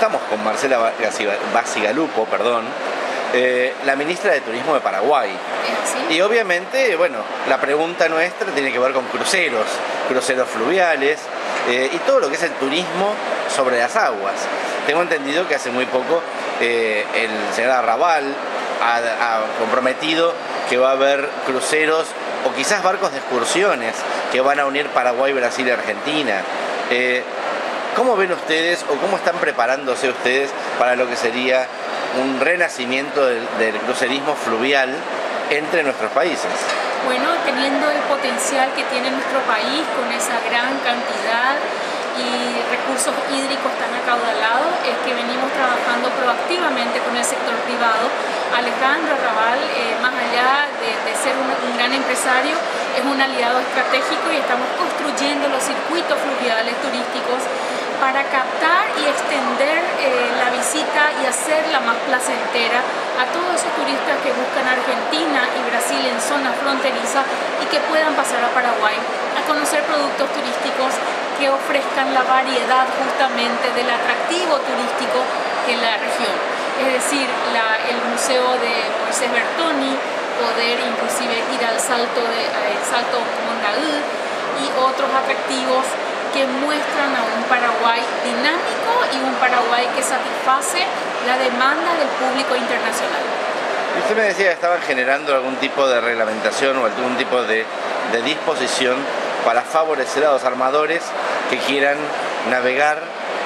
estamos con Marcela Basigalupo, perdón, eh, la ministra de Turismo de Paraguay. Y obviamente, bueno, la pregunta nuestra tiene que ver con cruceros, cruceros fluviales eh, y todo lo que es el turismo sobre las aguas. Tengo entendido que hace muy poco eh, el señor Arrabal ha, comprometido que va a haber cruceros o quizás barcos de excursiones que van a unir Paraguay, Brasil y Argentina. ¿Cómo ven ustedes o cómo están preparándose ustedes para lo que sería un renacimiento del, crucerismo fluvial entre nuestros países. Bueno, teniendo el potencial que tiene nuestro país con esa gran cantidad y recursos hídricos tan acaudalados, es que venimos trabajando proactivamente con el sector privado. Alejandro Raval, eh, más allá de, ser un, gran empresario, es un aliado estratégico y estamos construyendo los circuitos fluviales turísticos para captar y extender eh, la visita y hacerla más placentera a todos esos turistas que buscan Argentina y Brasil en zona fronteriza y que puedan pasar a Paraguay a conocer productos turísticos que ofrezcan la variedad justamente del atractivo turístico que la región. Es decir, el Museo de Moisés Bertoni, poder inclusive ir al Salto, de, al salto y otros atractivos que muestran Dinámico y un Paraguay que satisface la demanda del público internacional. Usted me decía que estaban generando algún tipo de reglamentación o algún tipo de disposición para favorecer a los armadores que quieran navegar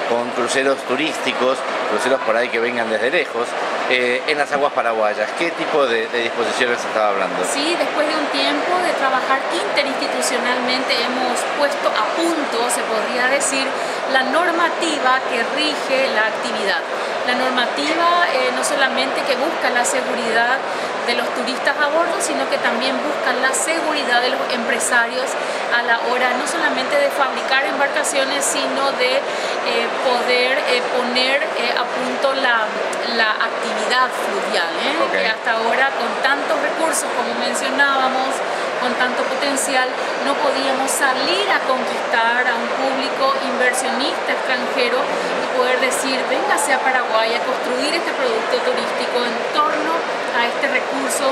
con cruceros turísticos, cruceros por ahí que vengan desde lejos, eh, en las aguas paraguayas. ¿Qué tipo de, disposiciones estaba hablando? Sí, después de un tiempo de trabajar interinstitucionalmente hemos puesto a punto, se podría decir, la normativa que rige la actividad. La normativa eh, no solamente que busca la seguridad de los turistas a bordo, sino que también buscan la seguridad de los empresarios a la hora no solamente de fabricar embarcaciones, sino de eh, poder eh, poner eh, a punto la, actividad fluvial, que hasta ahora con tantos recursos como mencionábamos, con tanto potencial, no podíamos salir a conquistar a un público inversionista extranjero y poder decir, véngase a Paraguay a construir este producto turístico en torno a este recurso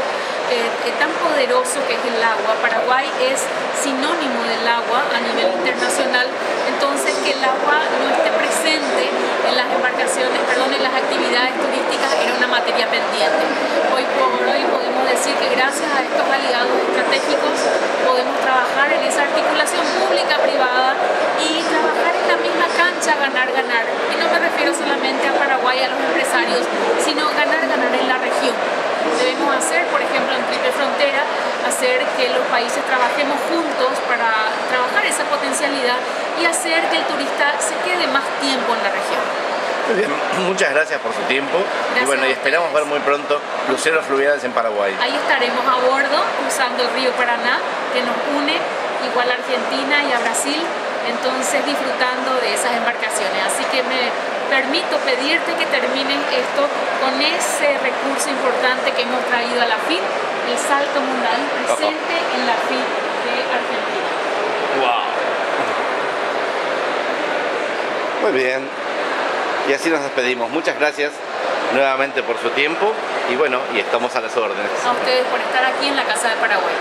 eh, tan poderoso que es el agua. Paraguay es sinónimo del agua a nivel internacional, que el agua no esté presente en las embarcaciones, perdón, en las actividades turísticas era una materia pendiente. Hoy por hoy podemos decir que gracias a estos aliados estratégicos podemos trabajar en esa articulación pública-privada y trabajar en la misma cancha ganar-ganar. Y no me refiero solamente a Paraguay, a los empresarios, sino ganar-ganar en la región debemos hacer, por ejemplo, en Triple Frontera, hacer que los países trabajemos juntos para potencialidad y hacer que el turista se quede más tiempo en la región. Muy bien, muchas gracias por su tiempo y bueno, y esperamos ver muy pronto cruceros fluviales en Paraguay. Ahí estaremos a bordo cruzando el río Paraná que nos une igual a Argentina y a Brasil, entonces disfrutando de esas embarcaciones. Así que me permito pedirte que terminen esto con ese recurso importante que hemos traído a la FIT, el salto mundial presente en la FIT de Argentina. ¡Wow! Muy bien. Y así nos despedimos. Muchas gracias nuevamente por su tiempo y bueno, y estamos a las órdenes. A ustedes por estar aquí en la Casa de Paraguay.